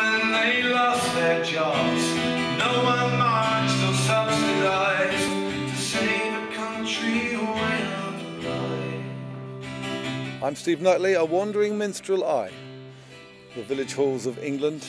when they lost their jobs, no one marched or subsidized to save a country way of life. I'm Steve Knightley, a wandering minstrel I. The village halls of England.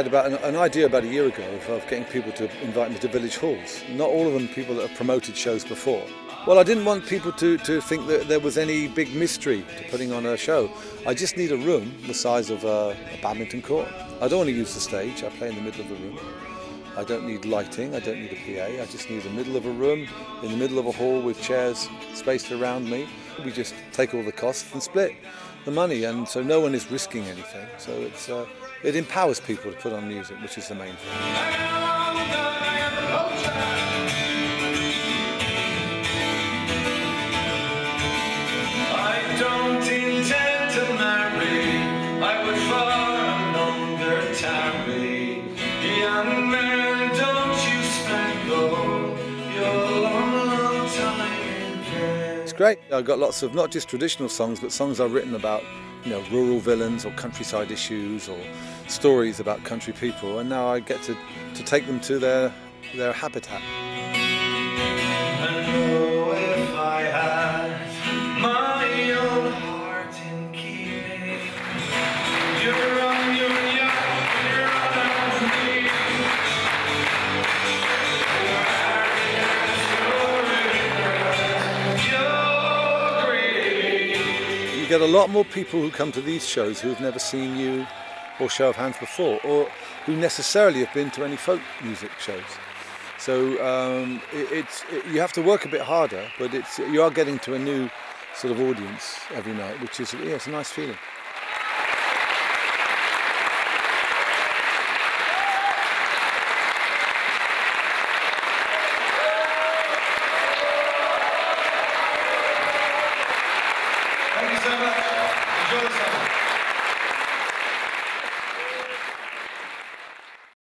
Had about an, an idea about a year ago of, of getting people to invite me to village halls. Not all of them people that have promoted shows before. Well, I didn't want people to, to think that there was any big mystery to putting on a show. I just need a room the size of a, a badminton court. I don't want to use the stage. I play in the middle of the room. I don't need lighting. I don't need a PA. I just need the middle of a room, in the middle of a hall with chairs spaced around me. We just take all the costs and split the money, and so no one is risking anything. So it's uh, it empowers people to put on music, which is the main thing. Great. I've got lots of not just traditional songs, but songs I've written about, you know, rural villains or countryside issues or stories about country people, and now I get to, to take them to their their habitat. Get a lot more people who come to these shows who've never seen you or Show of Hands before, or who necessarily have been to any folk music shows. So um, it, it's it, you have to work a bit harder, but it's you are getting to a new sort of audience every night, which is yeah, it's a nice feeling. Thank you so much. Enjoy the song.